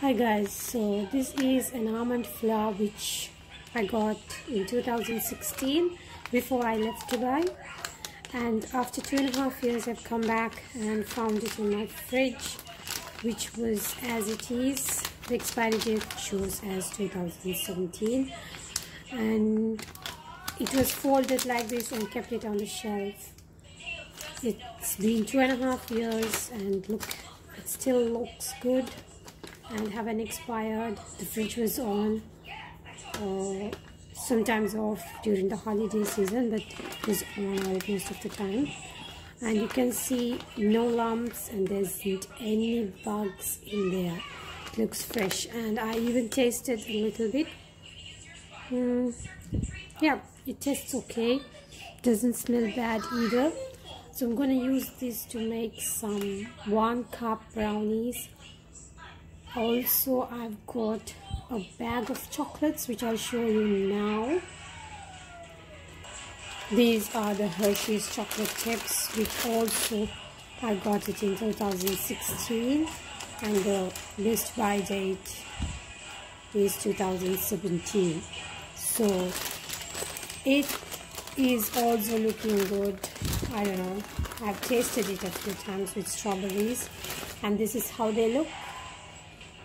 Hi guys, so this is an almond flour which I got in 2016 before I left Dubai. And after two and a half years I've come back and found it in my fridge which was as it is. The expiry date shows as 2017 and it was folded like this and kept it on the shelf. It's been two and a half years and look it still looks good and haven't expired the fridge was on sometimes off during the holiday season but it was on most of the time. And you can see no lumps and there isn't any bugs in there. It looks fresh. And I even tasted a little bit. Mm, yeah it tastes okay. Doesn't smell bad either. So I'm going to use this to make some one cup brownies also I've got a bag of chocolates which I'll show you now. These are the Hershey's chocolate chips which also I got it in 2016 and the list by date is 2017 so it is also looking good. I don't know. I've tasted it a few times with strawberries and this is how they look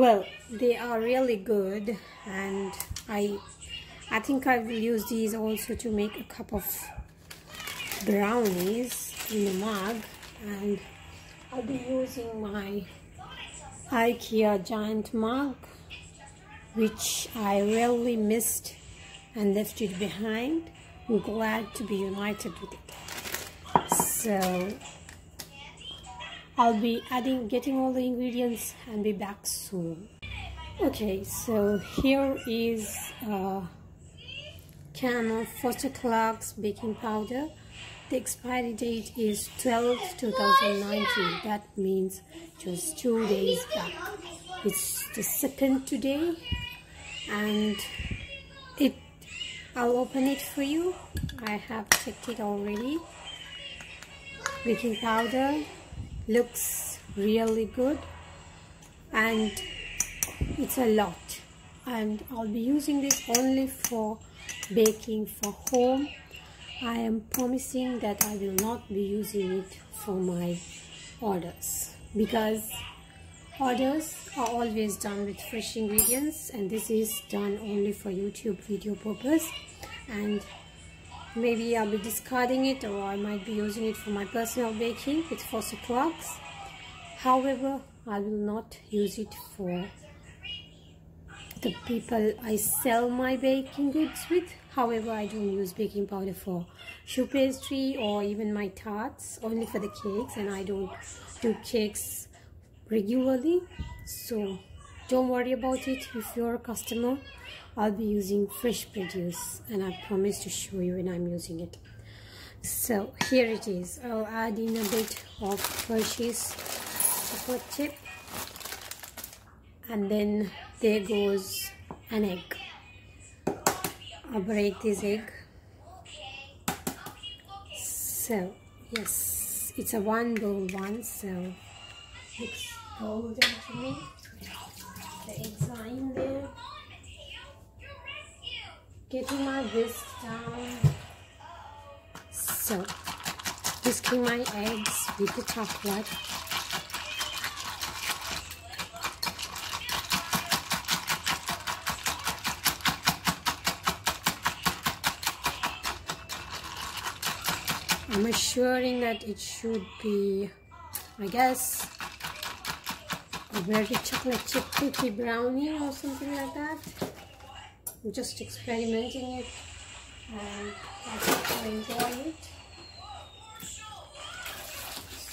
well they are really good and I I think I will use these also to make a cup of brownies in the mug and I'll be using my IKEA giant mug which I really missed and left it behind. I'm glad to be united with it. So I'll be adding getting all the ingredients and be back soon. Okay so here is a can of Foster Clark's baking powder. The expiry date is 12 2019 that means just two days back. It's the second today and it I'll open it for you. I have checked it already. Baking powder looks really good. And it's a lot. And I'll be using this only for baking for home. I am promising that I will not be using it for my orders. Because orders are always done with fresh ingredients and this is done only for YouTube video purpose. And maybe I'll be discarding it or I might be using it for my personal baking with Foster Clarks however I will not use it for the people I sell my baking goods with. However I don't use baking powder for choux pastry or even my tarts only for the cakes and I don't do cakes regularly. So don't worry about it. If you're a customer I'll be using fresh produce and I promise to show you when I'm using it. So here it is. I'll add in a bit of Hershey's chocolate chip and then there goes an egg. I'll break this egg. So yes it's a one bowl one so looks golden to me the eggs are in there getting my whisk down. So whisking my eggs with the chocolate I'm assuring that it should be I guess a very chocolate chip cookie brownie or something like that Just experimenting it and I enjoy it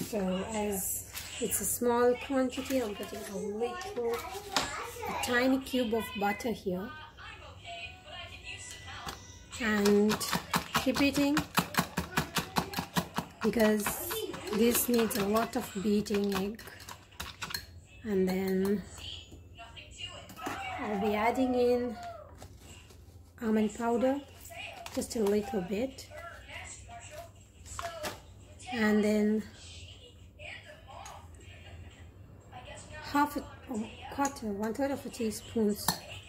So as it's a small quantity, I'm putting a little, a tiny cube of butter here. And keep eating because this needs a lot of beating egg. And then I'll be adding in almond powder, just a little bit. And then half a oh, quarter, one third of a teaspoon of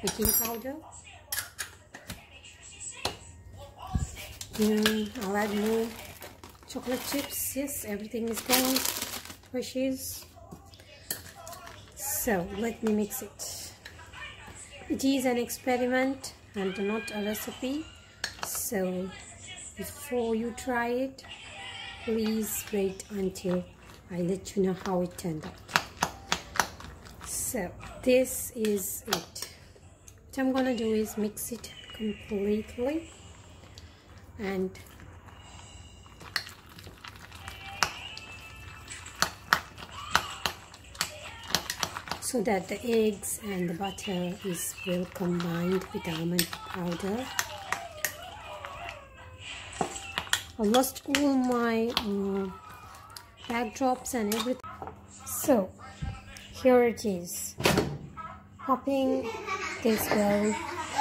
baking powder. And I'll add more chocolate chips. Yes, everything is gone. Hershey's. So let me mix it. It is an experiment and not a recipe. So before you try it, please wait until I let you know how it turned out so this is it what I'm gonna do is mix it completely and so that the eggs and the butter is well combined with almond powder. I lost all my uh, backdrops and everything. So here it is. Popping this bowl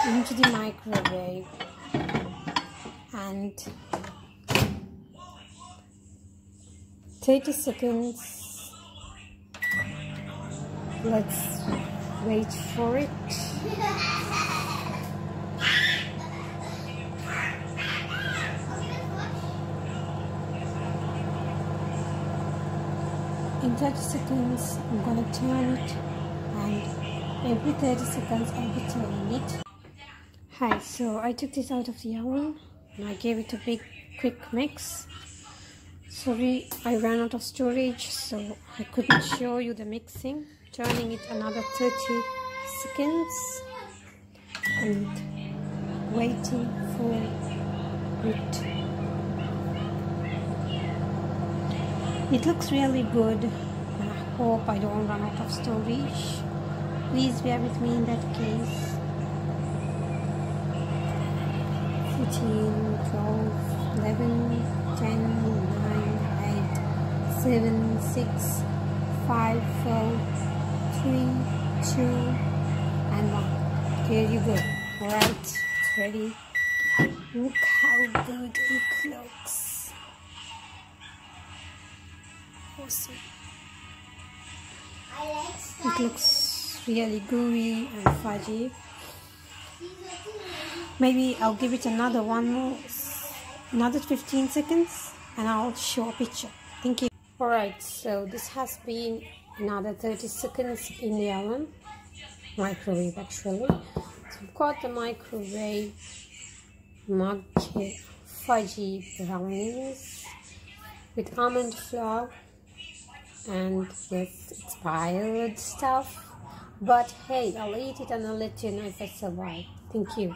into the microwave and 30 seconds let's wait for it. In 30 seconds I'm gonna turn it and every 30 seconds I'll be turning it. Hi so I took this out of the oven and I gave it a big quick mix sorry I ran out of storage so I couldn't show you the mixing turning it another 30 seconds and waiting for it It looks really good. and I hope I don't run out of storage. Please bear with me in that case. 14, 12, 11, 10, 9, 8, 7, 6, 5, 4, 3, 2, and 1. Here you go. Alright, it's ready. Look how good it looks awesome. It looks really gooey and fudgy. Maybe I'll give it another one more, another 15 seconds and I'll show a picture. Thank you. Alright, so this has been another 30 seconds in the oven, microwave actually. So I've got the microwave mug fudgy brownies with almond flour and with expired stuff. But hey i'll eat it and i'll let you know if i survive. Thank you